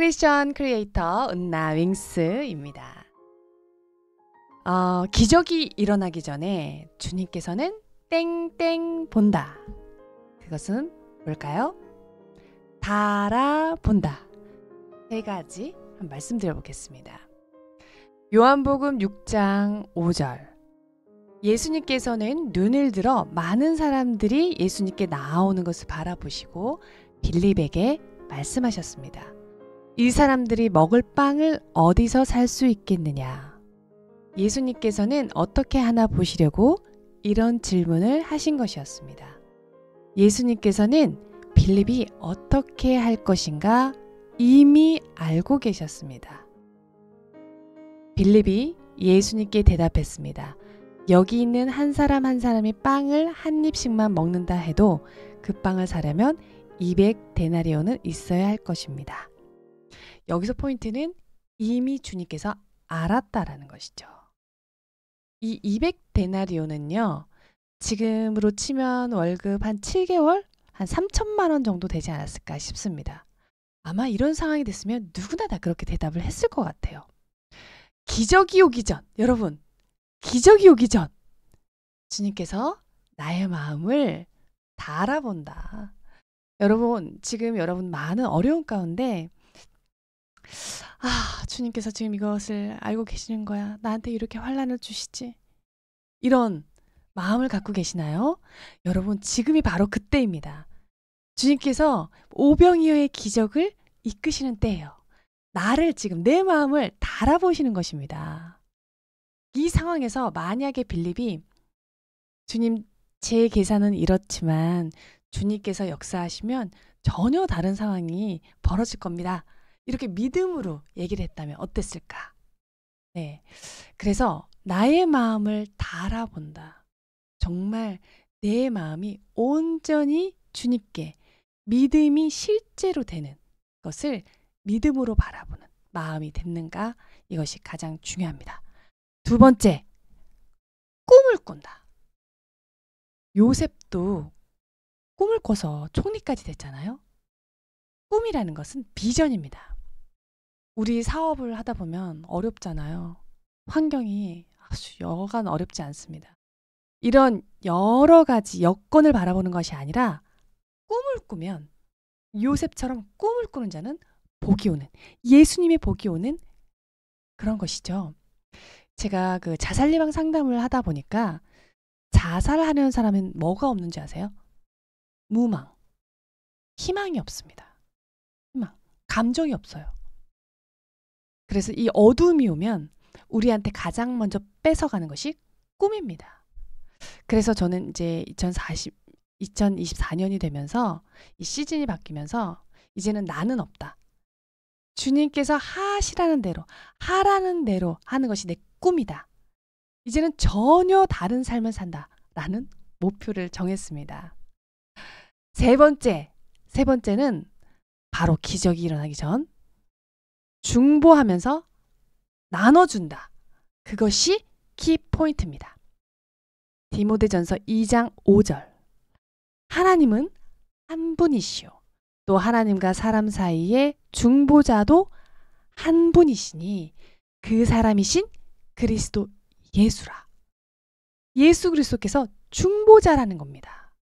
크리스천 크리에이터 은나 윙스입니다. 어, 기적이 일어나기 전에 주님께서는 땡땡 본다. 그것은 뭘까요? 달아본다. 세 가지 말씀드려 보겠습니다. 요한복음 6장 5절. 예수님께서는 눈을 들어 많은 사람들이 예수님께 나오는 것을 바라보시고 빌립에게 말씀하셨습니다. 이 사람들이 먹을 빵을 어디서 살 수 있겠느냐? 예수님께서는 어떻게 하나 보시려고 이런 질문을 하신 것이었습니다. 예수님께서는 빌립이 어떻게 할 것인가 이미 알고 계셨습니다. 빌립이 예수님께 대답했습니다. 여기 있는 한 사람 한 사람이 빵을 한 입씩만 먹는다 해도 그 빵을 사려면 200 데나리온은 있어야 할 것입니다. 여기서 포인트는 이미 주님께서 알았다라는 것이죠. 이 200 데나리온은요. 지금으로 치면 월급 한 7개월, 한 3천만 원 정도 되지 않았을까 싶습니다. 아마 이런 상황이 됐으면 누구나 다 그렇게 대답을 했을 것 같아요. 기적이 오기 전, 여러분, 기적이 오기 전, 주님께서 나의 마음을 다 알아본다. 여러분, 지금 여러분 많은 어려운 가운데, 아, 주님께서 지금 이것을 알고 계시는 거야. 나한테 이렇게 환란을 주시지. 이런 마음을 갖고 계시나요? 여러분, 지금이 바로 그때입니다. 주님께서 오병이어의 기적을 이끄시는 때예요. 나를 지금 내 마음을 달아보시는 것입니다. 이 상황에서 만약에 빌립이 주님 제 계산은 이렇지만 주님께서 역사하시면 전혀 다른 상황이 벌어질 겁니다. 이렇게 믿음으로 얘기를 했다면 어땠을까? 네. 그래서 나의 마음을 달아본다. 정말 내 마음이 온전히 주님께 믿음이 실제로 되는 것을 믿음으로 바라보는 마음이 됐는가? 이것이 가장 중요합니다. 두 번째, 꿈을 꾼다. 요셉도 꿈을 꿔서 총리까지 됐잖아요. 꿈이라는 것은 비전입니다. 우리 사업을 하다 보면 어렵잖아요. 환경이 아주 여간 어렵지 않습니다. 이런 여러 가지 여건을 바라보는 것이 아니라 꿈을 꾸면 요셉처럼 꿈을 꾸는 자는 복이 오는 예수님의 복이 오는 그런 것이죠. 제가 그 자살 예방 상담을 하다 보니까 자살하는 사람은 뭐가 없는지 아세요? 무망, 희망이 없습니다. 희망, 감정이 없어요. 그래서 이 어둠이 오면 우리한테 가장 먼저 뺏어가는 것이 꿈입니다. 그래서 저는 이제 2040, 2024년이 되면서 이 시즌이 바뀌면서 이제는 나는 없다. 주님께서 하시라는 대로, 하라는 대로 하는 것이 내 꿈이다. 이제는 전혀 다른 삶을 산다. 라는 목표를 정했습니다. 세 번째, 세 번째는 바로 기적이 일어나기 전 중보하면서 나눠준다. 그것이 키포인트입니다. 디모데전서 2장 5절. 하나님은 한 분이시요. 또 하나님과 사람 사이의 중보자도 한 분이시니 그 사람이신 그리스도 예수라. 예수 그리스도께서 중보자라는 겁니다.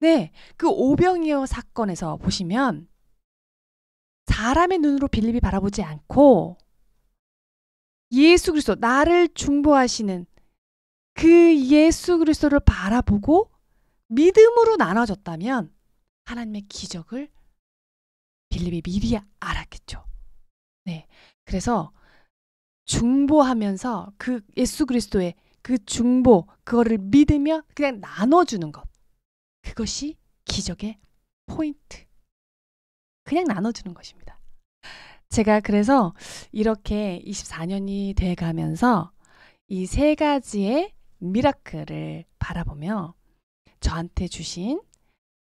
네, 그 오병이어 사건에서 보시면 사람의 눈으로 빌립이 바라보지 않고 예수 그리스도 나를 중보하시는 그 예수 그리스도를 바라보고 믿음으로 나눠졌다면 하나님의 기적을 빌립이 미리 알았겠죠. 네. 그래서 중보하면서 그 예수 그리스도의 그 중보, 그거를 믿으며 그냥 나눠 주는 것. 그것이 기적의 포인트. 그냥 나눠주는 것입니다. 제가 그래서 이렇게 24년이 돼 가면서 이 세 가지의 미라클을 바라보며 저한테 주신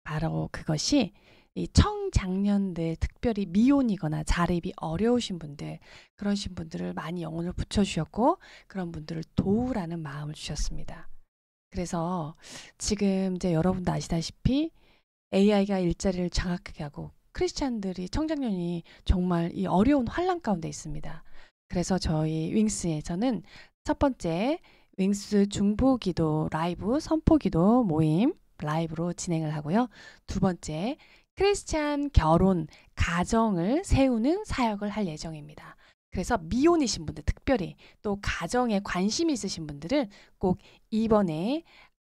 바로 그것이 이 청장년들 특별히 미혼이거나 자립이 어려우신 분들 그러신 분들을 많이 영혼을 붙여주셨고 그런 분들을 도우라는 마음을 주셨습니다. 그래서 지금 이제 여러분도 아시다시피 AI가 일자리를 장악하게 하고 크리스찬들이 청장년이 정말 이 어려운 환란 가운데 있습니다. 그래서 저희 윙스에서는 첫 번째 윙스 중보 기도 라이브 선포 기도 모임 라이브로 진행을 하고요. 두 번째 크리스찬 결혼 가정을 세우는 사역을 할 예정입니다. 그래서 미혼이신 분들 특별히 또 가정에 관심이 있으신 분들은 꼭 이번에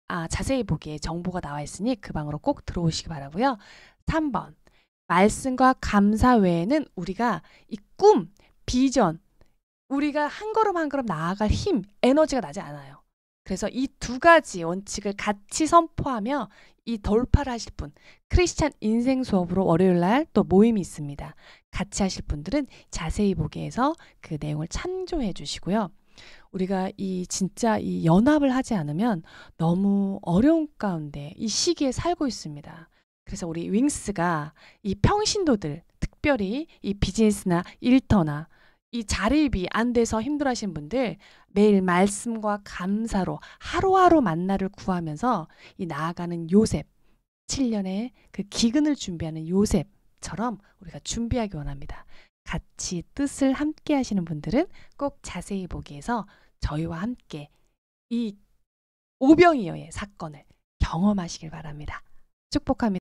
아, 자세히 보기에 정보가 나와 있으니 그 방으로 꼭 들어오시기 바라고요. 3번 말씀과 감사 외에는 우리가 이 꿈, 비전, 우리가 한 걸음 한 걸음 나아갈 힘, 에너지가 나지 않아요. 그래서 이 두 가지 원칙을 같이 선포하며 이 돌파를 하실 분, 크리스찬 인생 수업으로 월요일 날 또 모임이 있습니다. 같이 하실 분들은 자세히 보기에서 그 내용을 참조해 주시고요. 우리가 이 진짜 이 연합을 하지 않으면 너무 어려운 가운데 이 시기에 살고 있습니다. 그래서 우리 윙스가 이 평신도들, 특별히 이 비즈니스나 일터나 이 자립이 안 돼서 힘들어 하시는 분들 매일 말씀과 감사로 하루하루 만나를 구하면서 이 나아가는 요셉 7년의 그 기근을 준비하는 요셉처럼 우리가 준비하기 원합니다. 같이 뜻을 함께 하시는 분들은 꼭 자세히 보기에서 저희와 함께 이 오병이어의 사건을 경험하시길 바랍니다. 축복합니다.